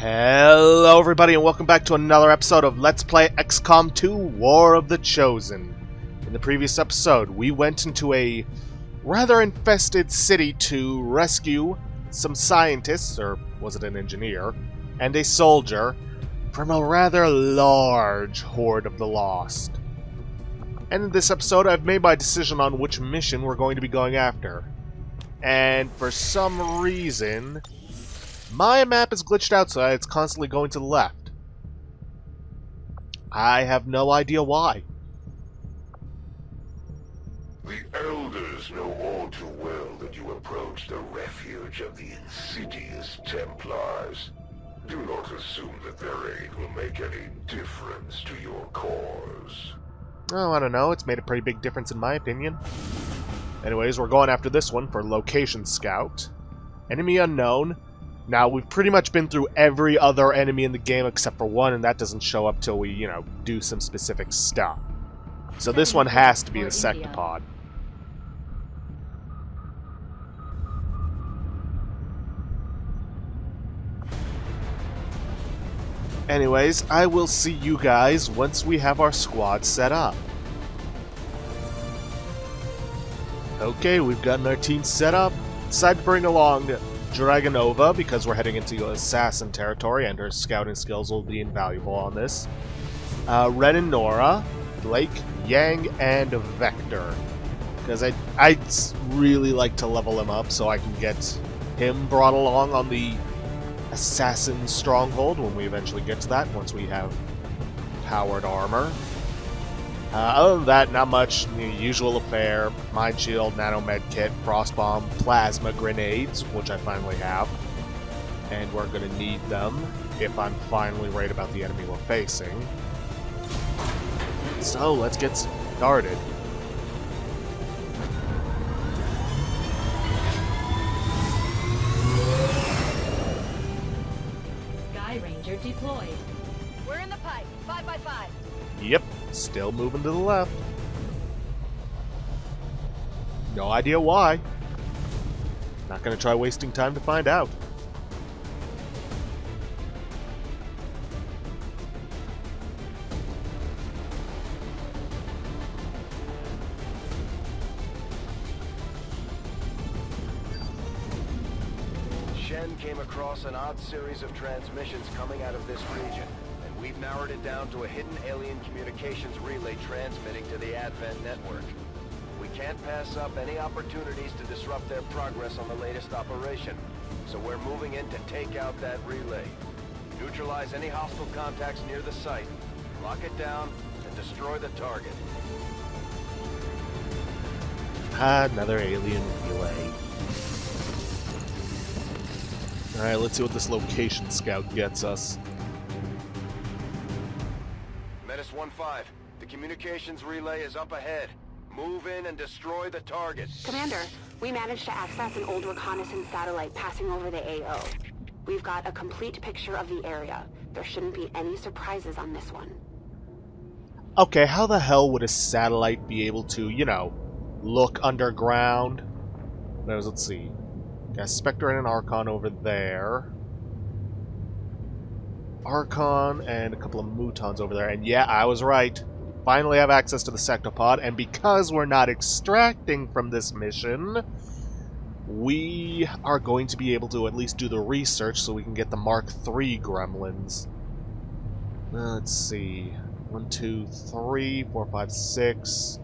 Hello everybody and welcome back to another episode of Let's Play XCOM 2 War of the Chosen. In the previous episode, we went into a rather infested city to rescue some scientists, or was it an engineer, and a soldier from a rather large horde of the lost. And in this episode, I've made my decision on which mission we're going to be going after. And for some reason, my map is glitched out so it's constantly going to the left. I have no idea why. The Elders know all too well that you approach the refuge of the insidious Templars. Do not assume that their aid will make any difference to your cause. Oh, I don't know. It's made a pretty big difference in my opinion. Anyways, we're going after this one for Location Scout. Enemy unknown. Now, we've pretty much been through every other enemy in the game except for one, and that doesn't show up till we, you know, do some specific stuff. So this one has to be the Sectopod. Anyways, I will see you guys once we have our squad set up. Okay, we've gotten our team set up. Decided to bring along Dragonova because we're heading into assassin territory and her scouting skills will be invaluable on this. Uh, Ren and Nora, Blake, Yang, and Vector. Because I, I'd really like to level him up so I can get him brought along on the assassin stronghold when we eventually get to that, once we have powered armor. Uh, other than that, not much. The usual affair. Mind Shield, Nano Med Kit, Frost Bomb, Plasma Grenades, which I finally have. And we're going to need them if I'm finally right about the enemy we're facing. So, let's get started. Sky Ranger deployed. We're in the pipe. Five by five. Yep, still moving to the left. No idea why. Not going to try wasting time to find out. Shen came across an odd series of transmissions coming out of this region, we've narrowed it down to a hidden alien communications relay transmitting to the Advent network. We can't pass up any opportunities to disrupt their progress on the latest operation, so we're moving in to take out that relay. Neutralize any hostile contacts near the site, lock it down, and destroy the target. Another alien relay. Alright, let's see what this location scout gets us. 1-5, the communications relay is up ahead. Move in and destroy the target. Commander, we managed to access an old reconnaissance satellite passing over the AO. We've got a complete picture of the area. There shouldn't be any surprises on this one. Okay, how the hell would a satellite be able to, you know, look underground? There's, let's see. Got Spectre and an Archon over there. Archon and a couple of Mutons over there. And yeah, I was right. Finally have access to the Sectopod, and because we're not extracting from this mission, we are going to be able to at least do the research so we can get the Mark III gremlins. Let's see. One, two, three, four, five, six,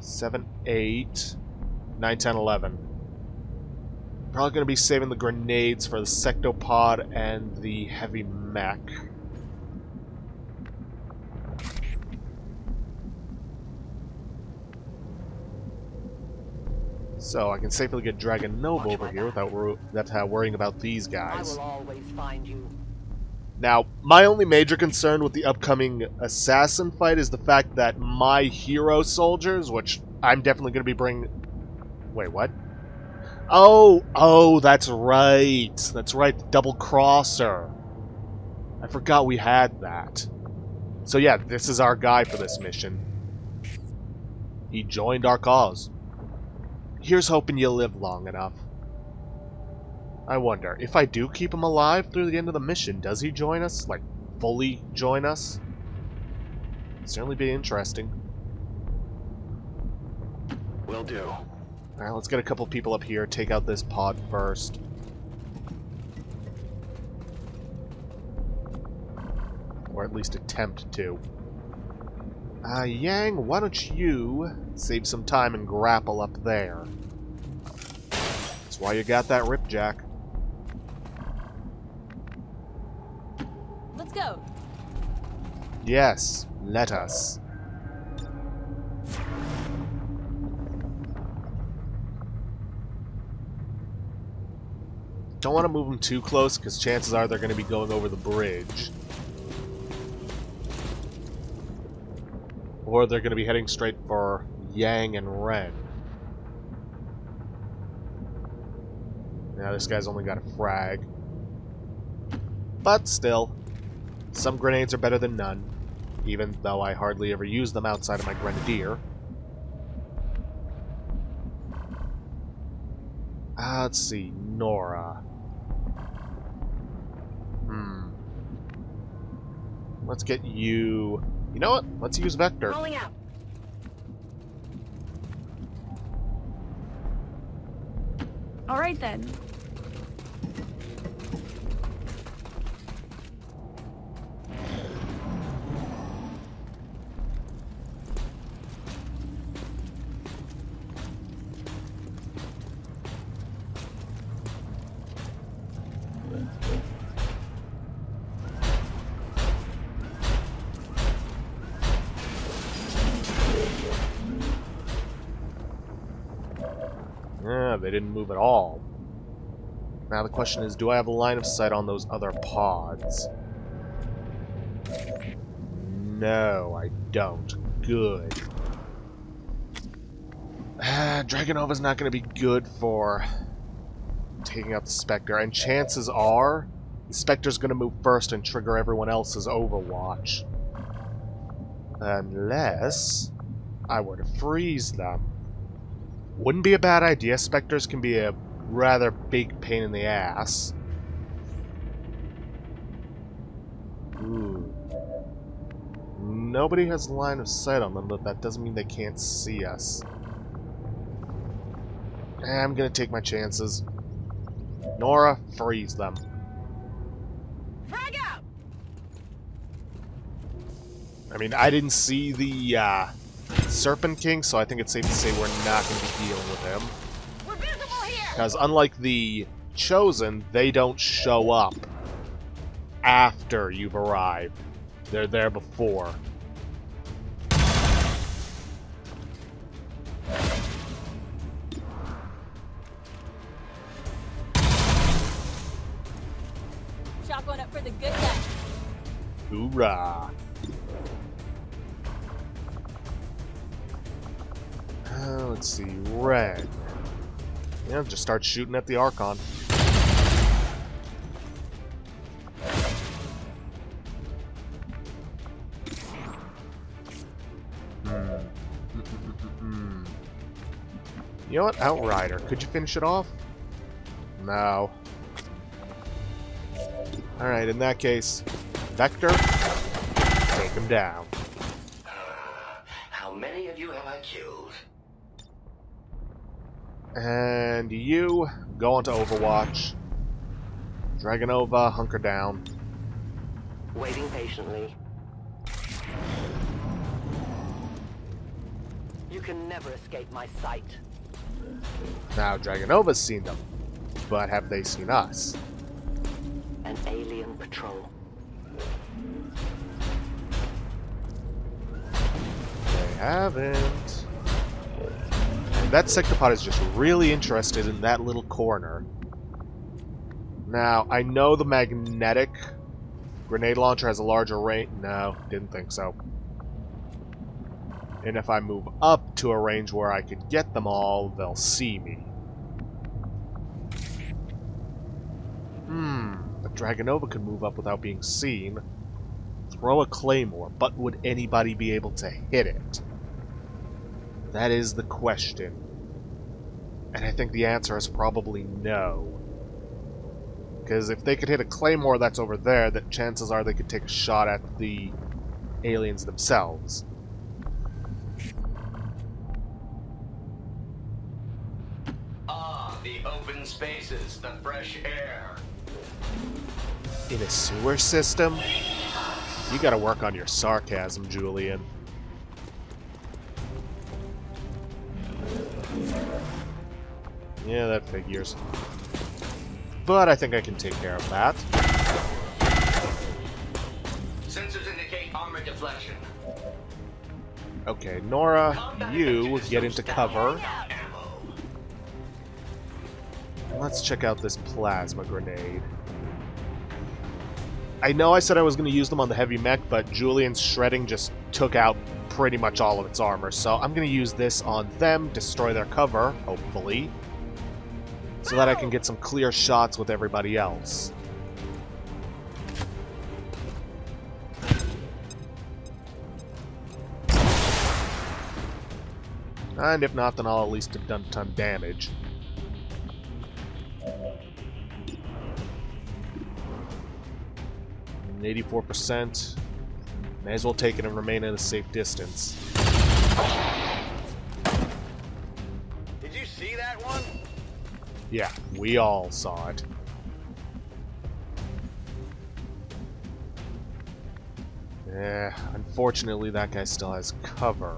seven, eight, nine, ten, eleven. Probably going to be saving the grenades for the Sectopod and the heavy mech. So I can safely get Dragon Nova Watch over here without, wor- without uh, worrying about these guys. will always find you. Now, my only major concern with the upcoming assassin fight is the fact that my hero soldiers, which I'm definitely going to be bringing. Wait, what? Oh, oh, that's right. That's right, the double crosser. I forgot we had that. So yeah, this is our guy for this mission. He joined our cause. Here's hoping you live long enough. I wonder, if I do keep him alive through the end of the mission, does he join us? Like, fully join us? Certainly be interesting. Will do. Alright, let's get a couple people up here, take out this pod first. Or at least attempt to. Uh, Yang, why don't you save some time and grapple up there? That's why you got that ripjack. Let's go. Yes, let us. Don't want to move them too close, because chances are they're going to be going over the bridge. Or they're going to be heading straight for Yang and Ren. Now this guy's only got a frag. But still, some grenades are better than none, even though I hardly ever use them outside of my Grenadier. Uh, let's see, Nora. Hmm. Let's get you... You know what? Let's use Vector. Rolling out. All right then. Yeah, they didn't move at all. Now the question is, do I have a line of sight on those other pods? No, I don't. Good. Ah, Dragonova's not going to be good for taking out the Spectre, and chances are the Spectre's going to move first and trigger everyone else's Overwatch. Unless I were to freeze them. Wouldn't be a bad idea. Spectres can be a rather big pain in the ass. Ooh. Nobody has line of sight on them, but that doesn't mean they can't see us. I'm gonna take my chances. Nora, freeze them. Frag out! I mean, I didn't see the uh, Serpent King, so I think it's safe to say we're not going to be dealing with him. We're visible here! Because unlike the Chosen, they don't show up after you've arrived. They're there before. Chalk one up for the good guy. Hoorah! Uh, let's see, red. Yeah, just start shooting at the Archon. Hmm. You know what? Outrider. Could you finish it off? No. Alright, in that case, Vector, take him down. How many of you have I killed? And you go onto Overwatch. Dragonova, hunker down. Waiting patiently. You can never escape my sight. Now, Dragonova's seen them, but have they seen us? An alien patrol. They haven't. That Sectopod is just really interested in that little corner. Now, I know the magnetic grenade launcher has a larger range. No, didn't think so. And if I move up to a range where I could get them all, they'll see me. Hmm, but Dragonova could move up without being seen. Throw a claymore, but would anybody be able to hit it? That is the question. And I think the answer is probably no. Because if they could hit a claymore that's over there, then chances are they could take a shot at the aliens themselves. Ah, the open spaces, the fresh air. In a sewer system? You gotta work on your sarcasm, Julian. Yeah, that figures. But I think I can take care of that. Sensors indicate armor deflection. Okay, Nora, you get into cover. Let's check out this plasma grenade. I know I said I was going to use them on the heavy mech, but Julian's shredding just took out pretty much all of its armor, so I'm going to use this on them, destroy their cover, hopefully, so that I can get some clear shots with everybody else. And if not, then I'll at least have done of damage. Eighty-four percent. May as well take it and remain at a safe distance. Yeah, we all saw it. Yeah, unfortunately that guy still has cover.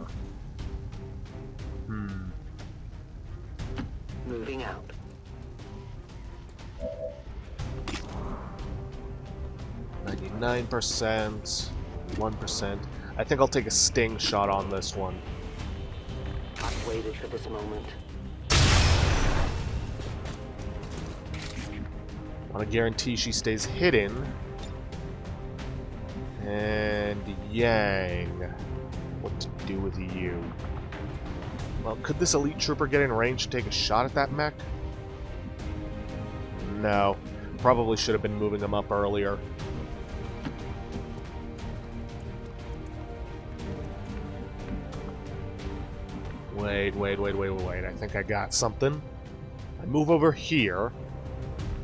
Hmm. Moving out. Ninety-nine percent, one percent. I think I'll take a sting shot on this one. I've waited for this moment. Want to guarantee she stays hidden. And Yang. What to do with you? Well, could this elite trooper get in range to take a shot at that mech? No. Probably should have been moving them up earlier. Wait, wait, wait, wait, wait, wait. I think I got something. I move over here.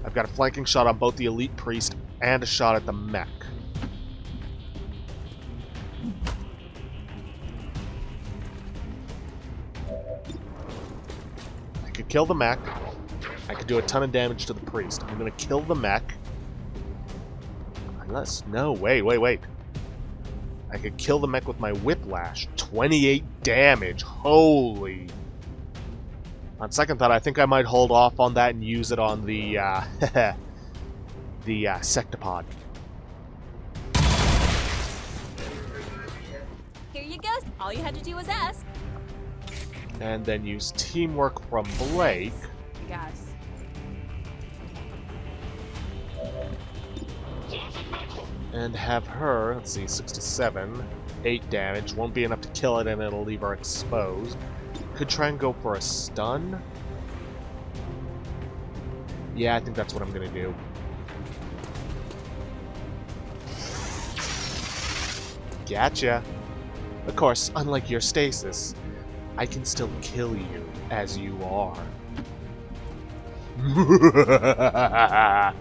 I've got a flanking shot on both the elite priest and a shot at the mech. I could kill the mech. I could do a ton of damage to the priest. I'm gonna kill the mech. Unless, no, wait, wait, wait. I could kill the mech with my whiplash. 28 damage. Holy. On second thought, I think I might hold off on that and use it on the, uh, the, uh, Sectopod. Here you go. All you had to do was ask. And then use teamwork from Blake. Yes. And have her, let's see, 67, 8 damage. Won't be enough to kill it and it'll leave her exposed. Could try and go for a stun. Yeah, I think that's what I'm gonna do. Gotcha. Of course, unlike your stasis, I can still kill you as you are.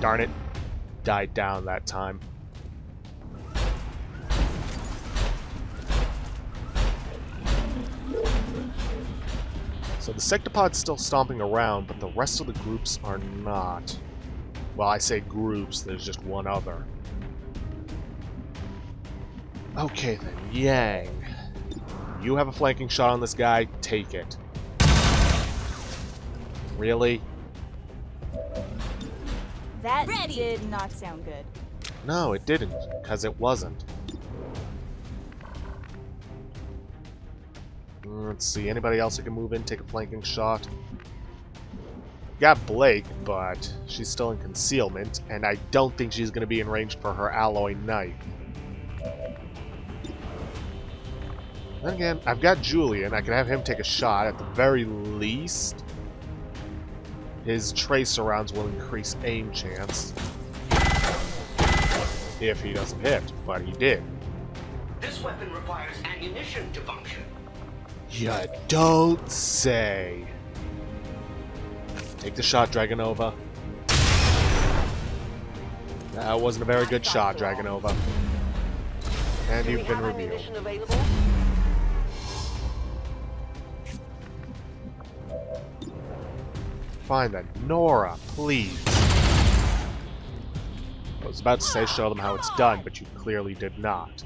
Darn it. Died down that time. So the Sectopod's still stomping around, but the rest of the groups are not. Well, I say groups, there's just one other. Okay then, Yang. You have a flanking shot on this guy, take it. Really? That Ready. did not sound good. No, it didn't, because it wasn't. Let's see, anybody else who can move in, take a flanking shot? Got Blake, but she's still in concealment, and I don't think she's going to be in range for her alloy knife. Then again, I've got Julian. I can have him take a shot at the very least. His tracer rounds will increase aim chance. If he doesn't hit, but he did. This weapon requires ammunition to function. You don't say. Take the shot, Dragonova. That wasn't a very good shot, Dragonova. And you've been revealed. Fine then. Nora, please. I was about to say show them how it's done, but you clearly did not.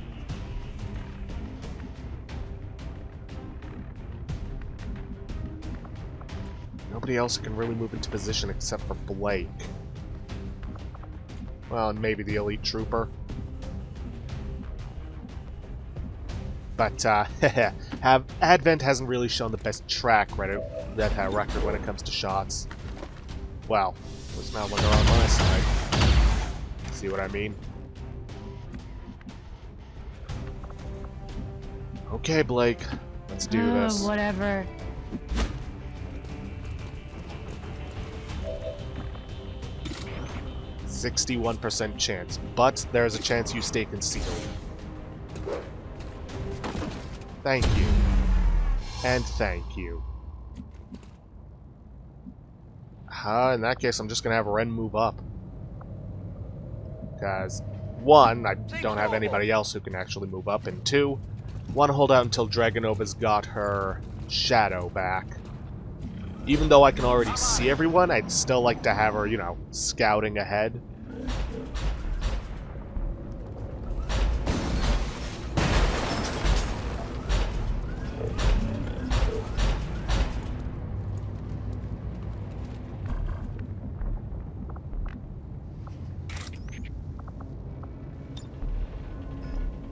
Nobody else can really move into position except for Blake. Well, and maybe the elite trooper. But uh, have Advent hasn't really shown the best track record that uh, record when it comes to shots. Well, was not when they're on my side. See what I mean? Okay, Blake, let's do Uh, this. Whatever. Sixty-one percent chance, but there's a chance you stay concealed. Thank you. And thank you. Uh, in that case, I'm just gonna have Ren move up. Because, one, I don't have anybody else who can actually move up, and two, want to hold out until Dragonova's got her shadow back. Even though I can already see everyone, I'd still like to have her, you know, scouting ahead.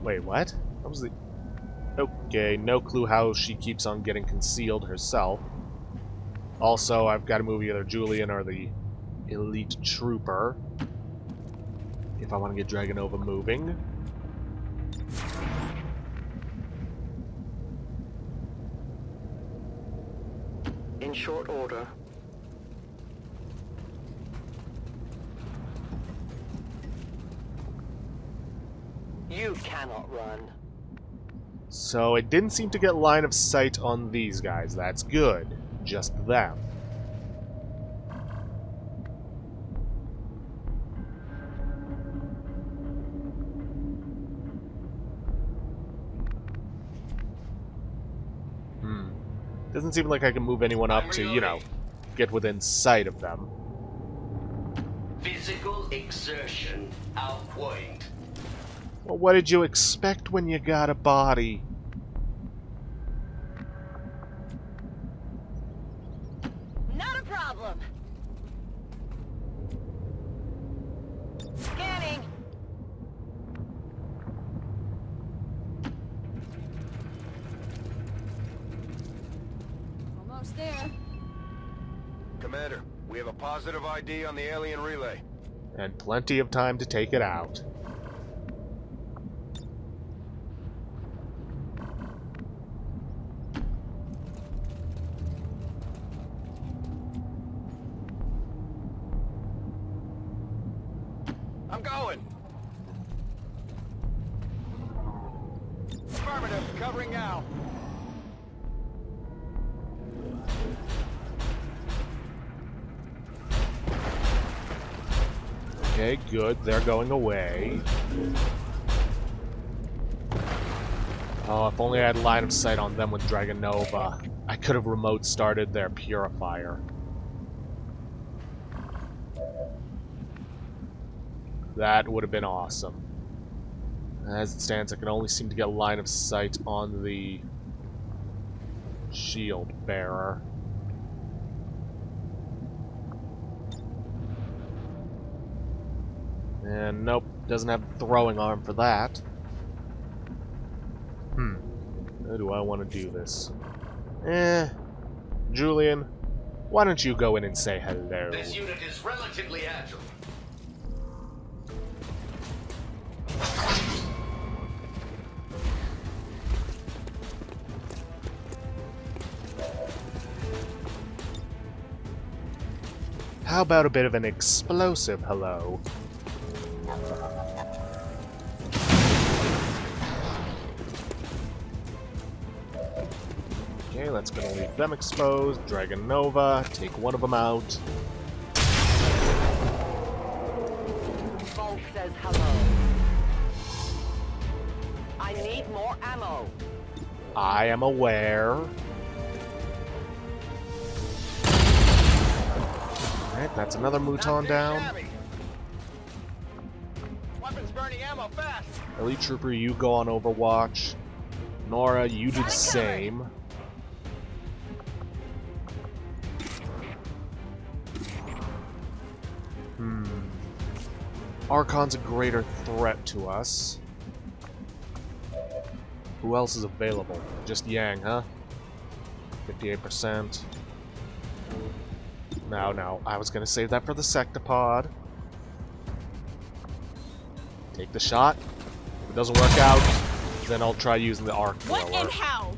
Wait, what? What was the... Okay, no clue how she keeps on getting concealed herself. Also, I've got to move either Julian or the Elite Trooper. If I want to get Dragonova moving. In short order. You So it didn't seem to get line of sight on these guys. That's good. Just them. Hmm. Doesn't seem like I can move anyone up to, you know, get within sight of them. Physical exertion outweighed. Well, what did you expect when you got a body? Not a problem. Scanning. Almost there. Commander, we have a positive ID on the alien relay. And plenty of time to take it out. They're going away. Oh, if only I had line of sight on them with Dragonova. I could have remote started their purifier. That would have been awesome. As it stands, I can only seem to get line of sight on the shield bearer. And nope, doesn't have a throwing arm for that. Hmm. How do I want to do this? Eh. Julian, why don't you go in and say hello? This unit is relatively agile. How about a bit of an explosive hello? Okay, that's gonna leave them exposed. Dragon Nova, take one of them out. Says hello. I need more ammo. I am aware. Alright, that's another Muton down. Elite Trooper, you go on Overwatch. Nora, you do the same. Hmm. Archon's a greater threat to us. Who else is available? Just Yang, huh? 58%. No, no. I was gonna save that for the Sectopod. Take the shot. If it doesn't work out, then I'll try using the arc What and how?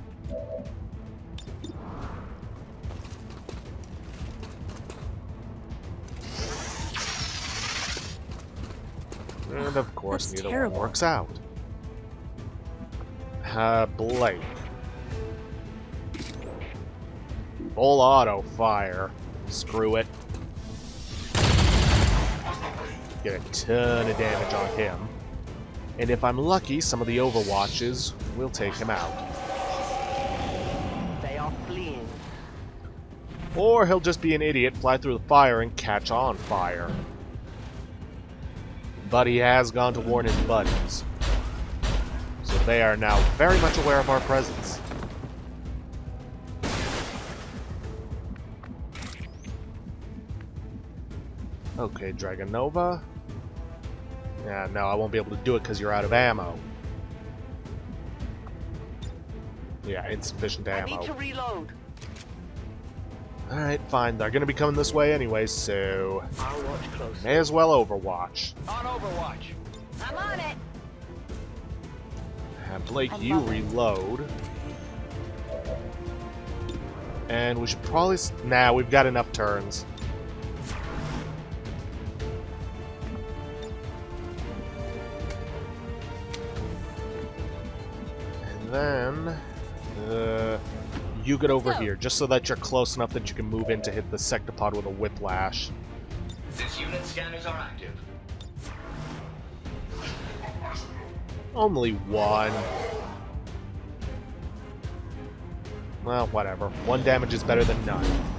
And of course, That's neither terrible. one works out. Uh, Blake. Full auto fire. Screw it. Get a ton of damage on him. And if I'm lucky, some of the Overwatches will take him out. They are fleeing. Or he'll just be an idiot, fly through the fire, and catch on fire. But he has gone to warn his buddies. So they are now very much aware of our presence. Okay, Dragon Nova. Yeah, no, I won't be able to do it because you're out of ammo. Yeah, insufficient ammo. I need to reload. Alright, fine. They're gonna be coming this way anyway, so I'll watch closely. may as well Overwatch. On Overwatch. I'm on it. Have Blake, you it. reload. And we should probably... s- Nah, we've got enough turns. Then... Uh, you get over Go. here, just so that you're close enough that you can move in to hit the Sectopod with a Whiplash. This unit scanners are active. Only one. Well, whatever. One damage is better than none.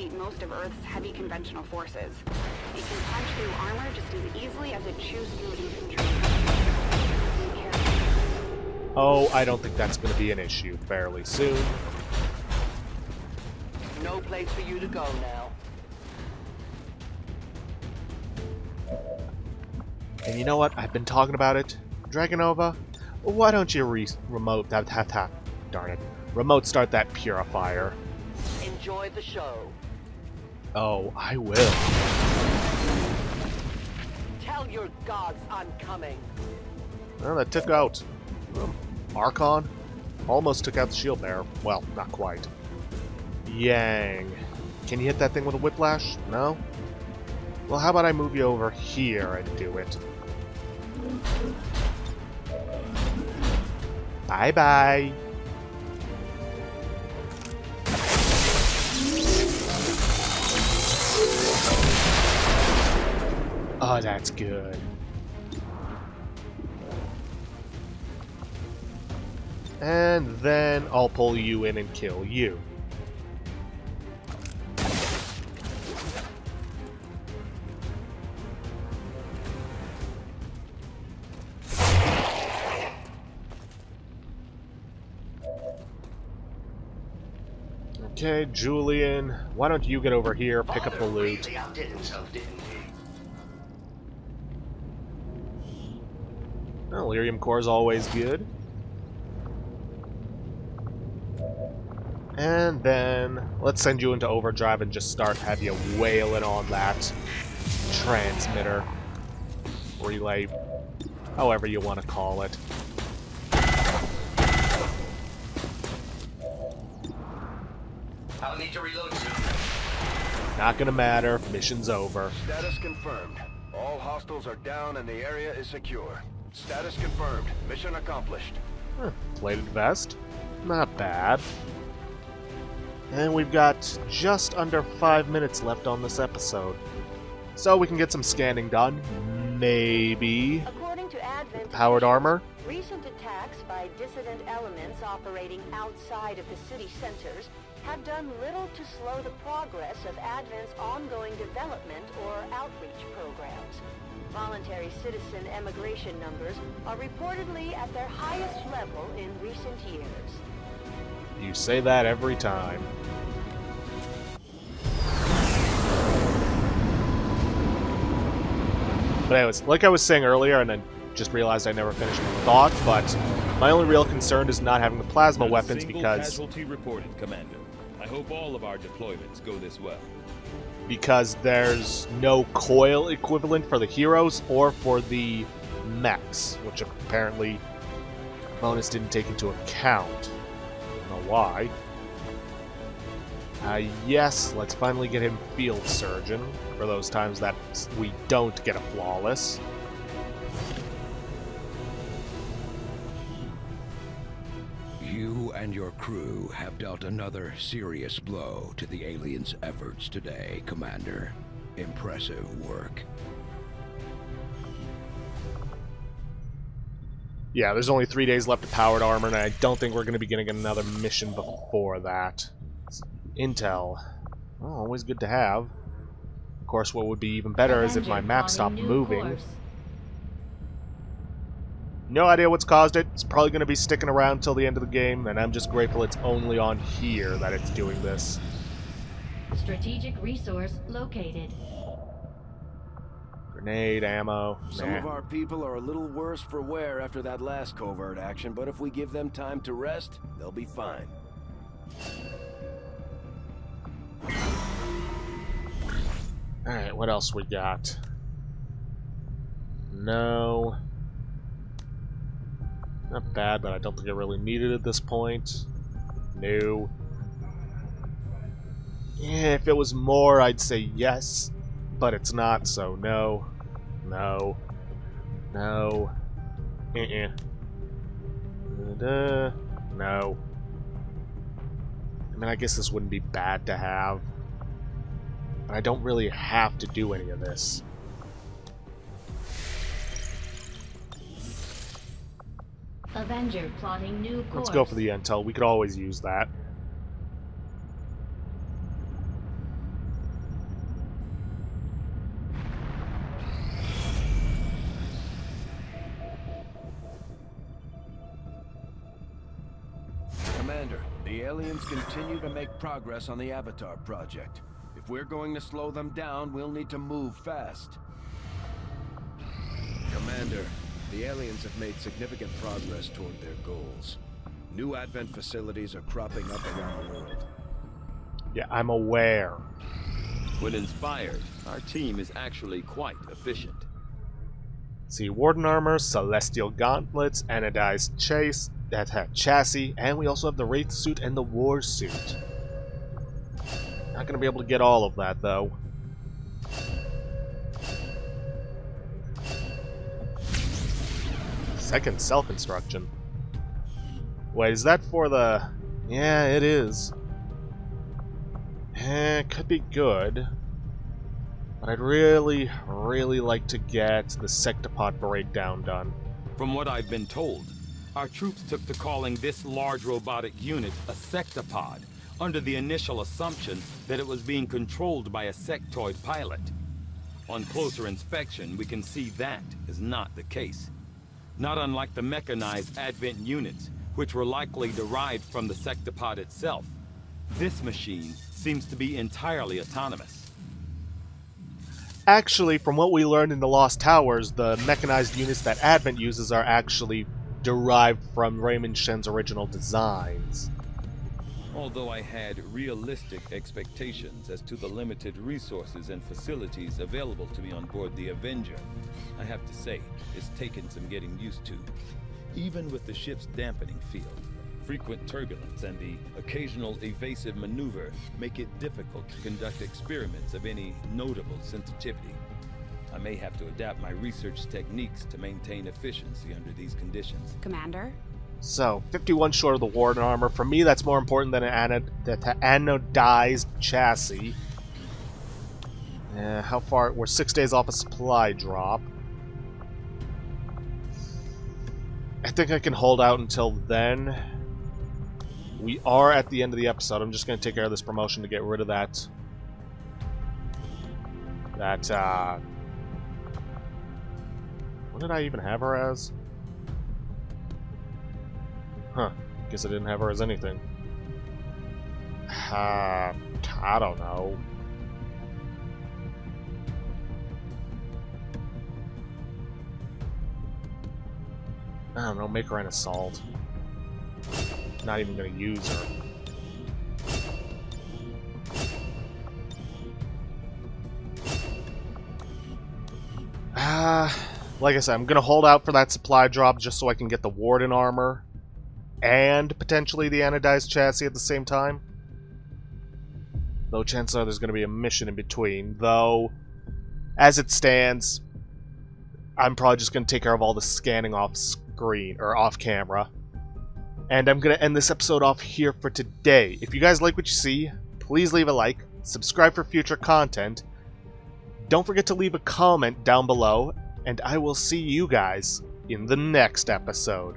Defeat most of Earth's heavy conventional forces. It can punch through armor just as easily as it chews through infantry. Oh, I don't think that's going to be an issue fairly soon. No place for you to go now. And you know what? I've been talking about it. Dragonova, why don't you re remote that ha, ha, darn it. Remote start that purifier. Enjoy the show. Oh, I will. Tell your gods I'm coming. Well, that took out um, Archon. Almost took out the shield bearer. Well, not quite. Yang. Can you hit that thing with a whiplash? No? Well, how about I move you over here and do it? Bye bye Oh, that's good. And then I'll pull you in and kill you. Okay, Julian, why don't you get over here, pick up the loot. Really outdid himself, didn't he? Well, Elerium core is always good. And then let's send you into overdrive and just start have you wailing on that transmitter relay, however you want to call it. I'll need to reload soon. Not gonna matter. Mission's over. Status confirmed. All hostiles are down and the area is secure. Status confirmed. Mission accomplished. Huh, plated vest. Not bad. And we've got just under five minutes left on this episode. So we can get some scanning done. Maybe. According to Advent Powered armor? recent attacks by dissident elements operating outside of the city centers have done little to slow the progress of Advent's ongoing development or outreach programs. Voluntary citizen emigration numbers are reportedly at their highest level in recent years. You say that every time. But anyways, like I was saying earlier, and then just realized I never finished my thought, but my only real concern is not having the plasma Not weapons because casualty reported, Commander. I hope all of our deployments go this well. Because there's no coil equivalent for the heroes or for the mechs, which apparently bonus didn't take into account. I don't know why. Uh, yes, let's finally get him field surgeon for those times that we don't get a flawless. You and your crew have dealt another serious blow to the aliens' efforts today, Commander. Impressive work. Yeah, there's only three days left of powered armor, and I don't think we're going to be getting another mission before that. Intel. Oh, always good to have. Of course, what would be even better is if my map stopped moving. No idea what's caused it. It's probably going to be sticking around till the end of the game, and I'm just grateful it's only on here that it's doing this. Strategic resource located. Grenade, ammo. Some nah. of our people are a little worse for wear after that last covert action, but if we give them time to rest, they'll be fine. Alright, what else we got? No. Not bad, but I don't think I really need it at this point. No. Yeah, if it was more, I'd say yes, but it's not, so no. No. No. Uh-uh. Da-da. No. I mean, I guess this wouldn't be bad to have. But I don't really have to do any of this. Avenger plotting new course. Let's go for the intel. We could always use that. Commander, the aliens continue to make progress on the Avatar project. If we're going to slow them down, we'll need to move fast. Commander, the aliens have made significant progress toward their goals. New Advent facilities are cropping up around the world. Yeah, I'm aware. When inspired, our team is actually quite efficient. See, Warden Armor, Celestial Gauntlets, Anodized Chase, that had chassis, and we also have the Wraith suit and the War suit. Not gonna be able to get all of that, though. Second self-instruction. Wait, is that for the... Yeah, it is. Eh, could be good. But I'd really, really like to get the Sectopod breakdown done. From what I've been told, our troops took to calling this large robotic unit a sectopod, under the initial assumption that it was being controlled by a sectoid pilot. On closer inspection, we can see that is not the case. Not unlike the mechanized Advent units, which were likely derived from the sectopod itself. This machine seems to be entirely autonomous. Actually, from what we learned in the Lost Towers, the mechanized units that Advent uses are actually derived from Raymond Shen's original designs. Although I had realistic expectations as to the limited resources and facilities available to me on board the Avenger, I have to say, it's taken some getting used to. Even with the ship's dampening field, frequent turbulence and the occasional evasive maneuver make it difficult to conduct experiments of any notable sensitivity. I'm may have to adapt my research techniques to maintain efficiency under these conditions. Commander? So, 51 short of the Warden armor. For me, that's more important than an anodized chassis. Uh, how far? We're six days off a supply drop. I think I can hold out until then. We are at the end of the episode. I'm just going to take care of this promotion to get rid of that. That, uh... What did I even have her as? Huh. Guess I didn't have her as anything. Uh, I don't know. I don't know, make her an assault. Not even gonna use her. Ah, uh, like I said, I'm gonna hold out for that supply drop just so I can get the Warden armor and potentially the anodized chassis at the same time. Though chances are there's gonna be a mission in between. Though, as it stands, I'm probably just gonna take care of all the scanning off screen or off camera. And I'm going to end this episode off here for today. If you guys like what you see, please leave a like, subscribe for future content. Don't forget to leave a comment down below, and I will see you guys in the next episode.